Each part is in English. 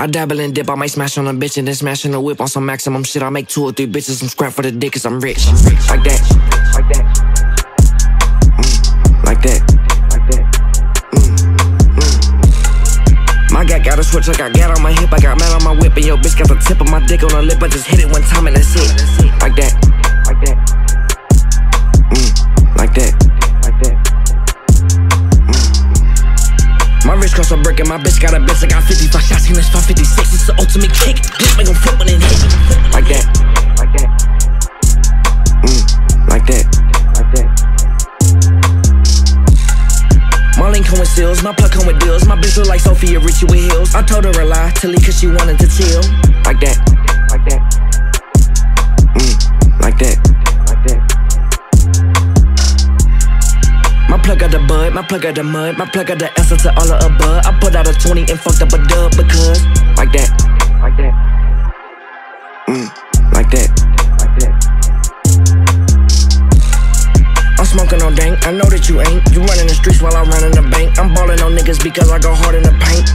I dabble and dip, I might smash on a bitch and then smash in the whip on some maximum shit. I make two or three bitches some scrap for the dick cause I'm rich. Like that. Like that. Mm, like that. Like that. Mm, mm. My gat got a switch, I got gat on my hip, I got mat on my whip, and yo bitch got the tip of my dick on her lip. I just hit it one time and that's it. Like that. Wrist cost a my bitch got a bitch. I got 55 shots in this 556. It's the ultimate kick. Bitch, make 'em flip when it hit. Like that. Like that. Mm, like that. Like that. My link come with seals, my plug come with deals. My bitch look like Sofia Richie with heels. I told her a lie leave cause she wanted to chill. My plug got the mud, my plug got the answer to all of above. I put out a 20 and fucked up a dub because like that, like that, mm, like that, like that. I'm smoking on dank, I know that you ain't. You running the streets while I'm running the bank. I'm balling on niggas because I go hard in the paint.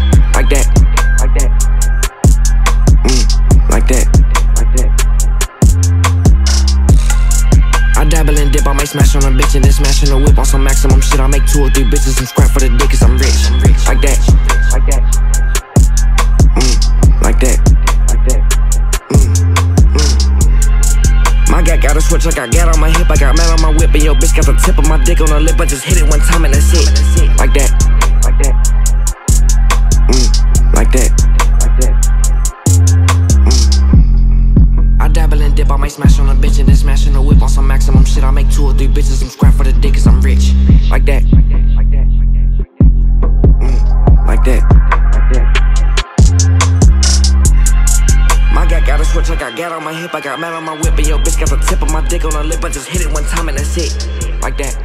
And dip, I might smash on a bitch and then smash in the whip on some maximum shit. I make two or three bitches some scrap for the dick cause I'm rich. Like that. Like that. Mm, like that. Like that. Mm, mm. My gat got a switch, like I got on my hip, I got mat on my whip, and yo bitch got the tip of my dick on her lip. I just hit it one time and that's it. Like that. Like that. Mm, like that. Like that. I dabble and dip, I might smash on a bitch and then smash in the whip on some shit. I make two or three bitches some scrap for the dick cause I'm rich. Like that. Like that. Mm, like that. My gat got a switch, I got gat on my hip, I got mat on my whip, and yo bitch got the tip of my dick on her lip. I just hit it one time and that's it. Like that.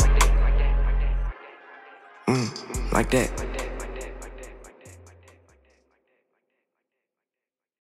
Mm, like that.